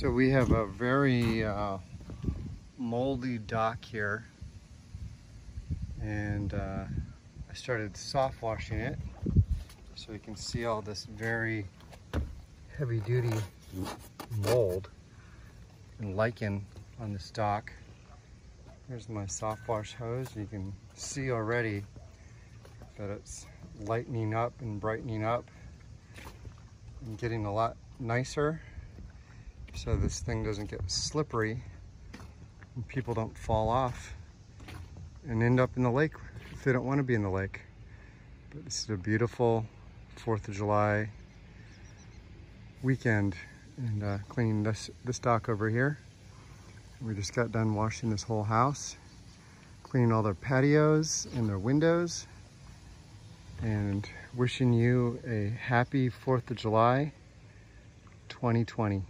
So we have a very uh, moldy dock here and uh, I started soft washing it so you can see all this very heavy duty mold and lichen on this dock. Here's my soft wash hose. You can see already that it's lightening up and brightening up and getting a lot nicer so this thing doesn't get slippery and people don't fall off and end up in the lake if they don't want to be in the lake. But this is a beautiful 4th of July weekend and uh, cleaning this, this dock over here. We just got done washing this whole house, cleaning all their patios and their windows and wishing you a happy 4th of July 2020.